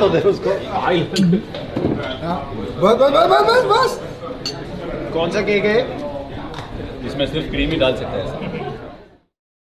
तो दे उसको बस बस बस बस बस कौन सा केक है? इसमें सिर्फ़ क्रीम ही डाल सकते हैं।